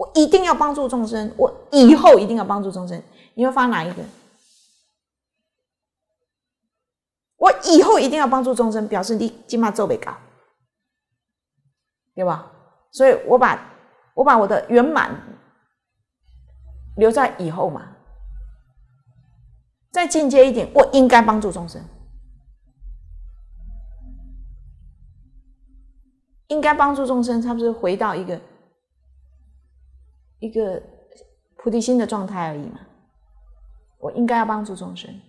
我一定要帮助众生，我以后一定要帮助众生。你会发哪一个？我以后一定要帮助众生，表示你起码做被高，对吧？所以我把我把我的圆满留在以后嘛。再进阶一点，我应该帮助众生，应该帮助众生，差不多回到一个一个菩提心的状态而已嘛。我应该要帮助众生，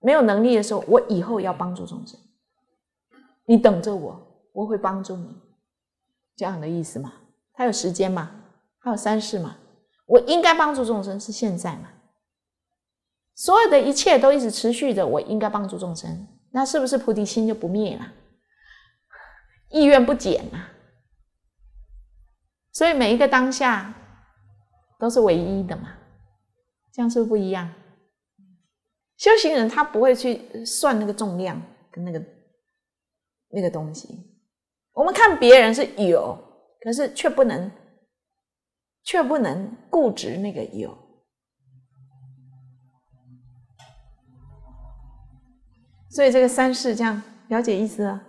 没有能力的时候，我以后要帮助众生。你等着我，我会帮助你，这样的意思嘛？他有时间嘛？他有三世嘛？我应该帮助众生是现在嘛？所有的一切都一直持续着，我应该帮助众生，那是不是菩提心就不灭了？意愿不减啊？所以每一个当下都是唯一的嘛？这样是不是不一样？修行人他不会去算那个重量跟那个那个东西。我们看别人是有，可是却不能。却不能固执那个有，所以这个三世这样了解意思了。